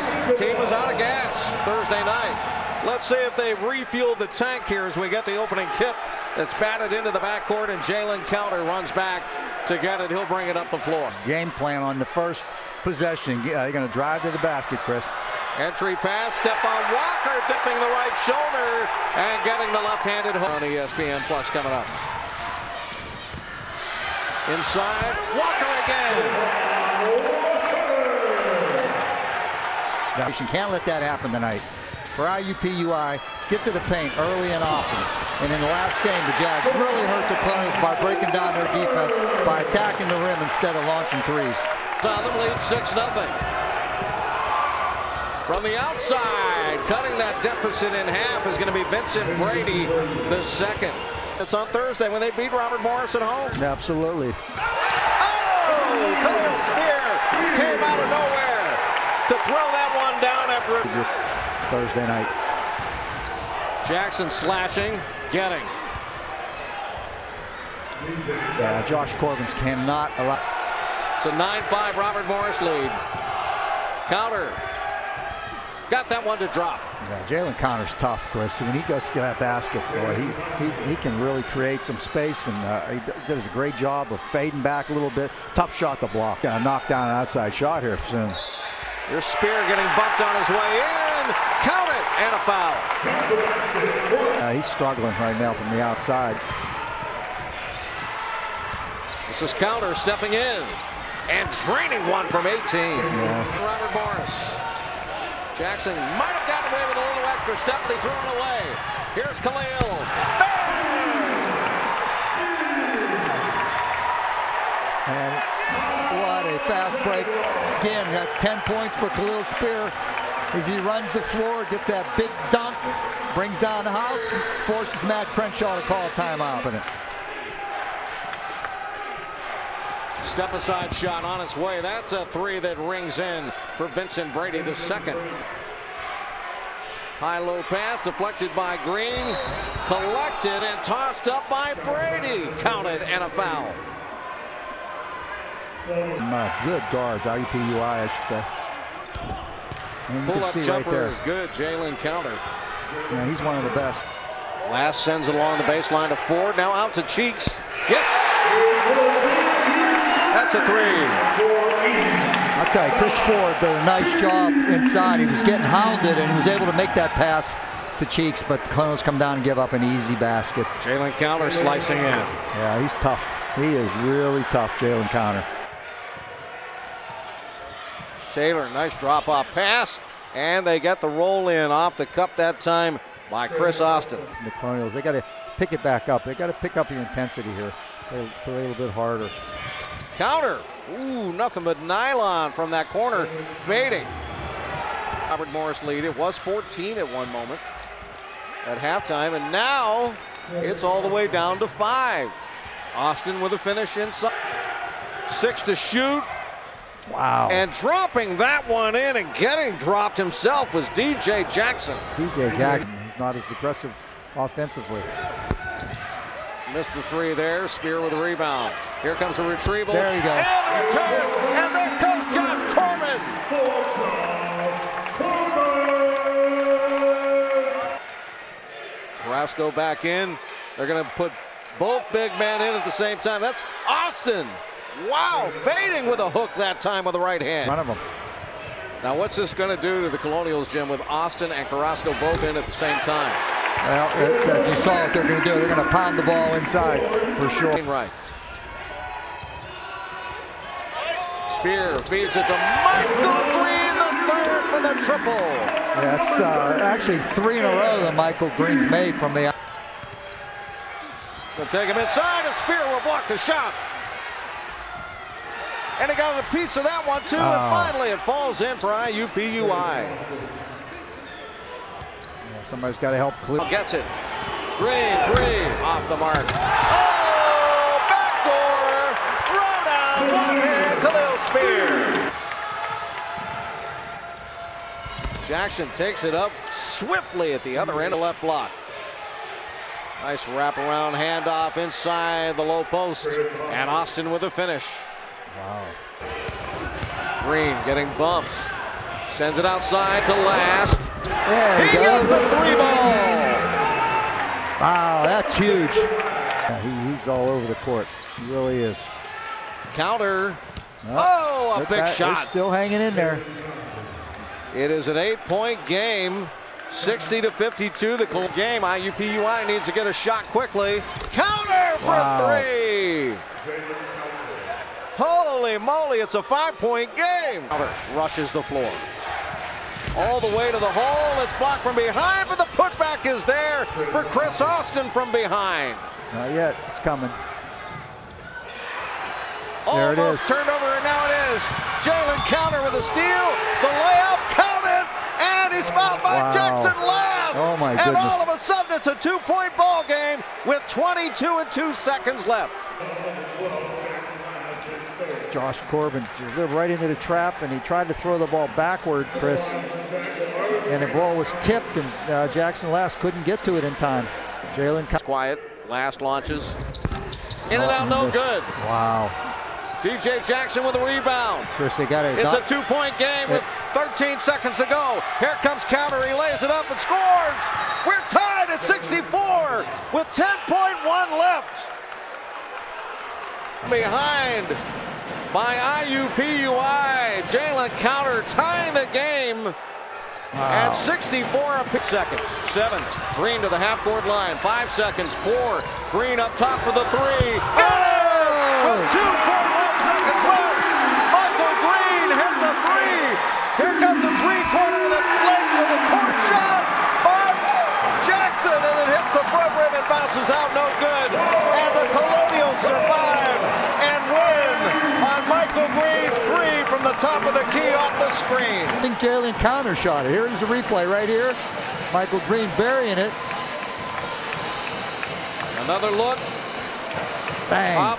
His team was out of gas Thursday night. Let's see if they refuel the tank here as we get the opening tip that's batted into the backcourt and Jlynn Counter runs back to get it. He'll bring it up the floor. Game plan on the first possession. You're going to drive to the basket, Chris. Entry pass, Stephaun Walker dipping the right shoulder and getting the left-handed hook on ESPN Plus coming up. Inside, Walker again. You can't let that happen tonight. For IUPUI, get to the paint early and often. And in the last game, the Jags really hurt the Colonials by breaking down their defense by attacking the rim instead of launching threes. Southern lead 6 nothing. From the outside, cutting that deficit in half is going to be Vincent Brady, the second. It's on Thursday when they beat Robert Morris at home. Absolutely. Oh! Kahliel Spear came out of nowhere to throw that one down after it. Just Thursday night. Jackson slashing, getting. Yeah, Josh Corbins cannot allow. It's a 9-5 Robert Morris lead. Counter. Got that one to drop. Yeah, Jalen Connor's tough, Chris. When he goes to that basket, boy, he, he, he can really create some space, and uh, he does a great job of fading back a little bit. Tough shot to block. Gonna knock down an outside shot here soon. Here's Spear getting bumped on his way in. Count it, and a foul. Uh, he's struggling right now from the outside. This is Counter stepping in and draining one from 18. Yeah. Robert Morris. Jackson might have gotten away with a little extra step, but he threw it away. Here's Kahliel. And what a fast break. Again, that's 10 points for Kahliel Spear. As he runs the floor, gets that big dunk, brings down the house, forces Matt Crenshaw to call a timeout. Step aside shot on its way. That's a three that rings in for Vincent Brady, the second. High-low pass deflected by Green, collected and tossed up by Brady. Counted and a foul. My good guards, IUPUI, I should say. And you Pull can up see right there. is good. Jlynn Counter. Yeah, he's one of the best. Last sends it along the baseline to Ford. Now out to Cheeks. Yes. That's a three. I'll tell you, Chris Ford did a nice job inside. He was getting hounded and he was able to make that pass to Cheeks, but the come down and give up an easy basket. Jlynn Counter slicing in. Yeah, he's tough. He is really tough, Jlynn Counter. Taylor, nice drop off pass. And they get the roll in off the cup that time by Chris Austin. The Colonials, they got to pick it back up. They got to pick up the intensity here. Play, play a little bit harder. Counter. Ooh, nothing but nylon from that corner. Fading. Robert Morris lead. It was 14 at one moment at halftime. And now it's all the way down to five. Austin with a finish inside. Six to shoot. Wow. And dropping that one in and getting dropped himself was DJ Jackson. DJ Jackson, he's not as aggressive offensively. Missed the three there. Spear with a rebound. Here comes a retrieval. There you go. And a return. And there goes Josh Corbin. Carrasco back in. They're going to put both big men in at the same time. That's Austin. Wow, fading with a hook that time with the right hand. One of them. Now, what's this going to do to the Colonials, Jim, with Austin and Carrasco both in at the same time? Well, it's, uh, you saw what they're going to do. They're going to pound the ball inside for sure. Right. Spear feeds it to Michael Green, the third for the triple. That's uh, actually three in a row that Michael Green's made from the. They'll take him inside, and Spear will block the shot. And he got a piece of that one, too, Oh. and finally it falls in for IUPUI. Yeah, somebody's got to help clear. Gets it. Green, three, off the mark. Oh, backdoor, throw down, one hand, Kahliel Spear. Jackson takes it up swiftly at the other end of left block. Nice wraparound handoff inside the low post. And Austin with a finish. Wow. Green getting bumped. Sends it outside to last. There he, He gets goes. the three ball. Wow, that's huge. Yeah, he, he's all over the court. He really is. Counter. Oh, Oh, a They're big back- they're shot. still hanging in there. It is an eight-point game. 60 to 52, the cool game. IUPUI needs to get a shot quickly. Counter for Wow. three. Holy moly, it's a five-point game. Rushes the floor. All the way to the hole. It's blocked from behind, but the putback is there for Chris Austin from behind. Not yet. It's coming. There it Almost is. turned over, and now it is. Jlynn Counter with a steal. The layup counted, and he's fouled by Wow. Jackson last. Oh, my And all of a sudden, it's a two-point ball game with 22 and two seconds left. Josh Corbin delivered right into the trap, and he tried to throw the ball backward, Chris. And the ball was tipped, and uh, Jackson Last couldn't get to it in time. Jalen. Co- Quiet. Last launches. In and Oh, out, no missed. good. Wow, DJ Jackson with a rebound. Chris, they got it. It's a two-point game with 13 seconds to go. Here comes counter. He lays it up and scores. We're tied at 64 with 10.1 left. Behind by IUPUI. Jlynn Counter tying the game at 64 a pick seconds. Seven. Green to the half-court line. Five seconds. Four. Green up top for the three. Got it! Oh! With 2.1 seconds left. Michael Green hits a three. Here comes a three-pointer with with a court shot by Jackson, and it hits the front rim and bounces out. No good. And the Colonials survive and win on Michael Green's three from the top of the key off the screen. I think Jalen counter shot it. Here's the replay right here. Michael Green burying it. Another look. Bang. Up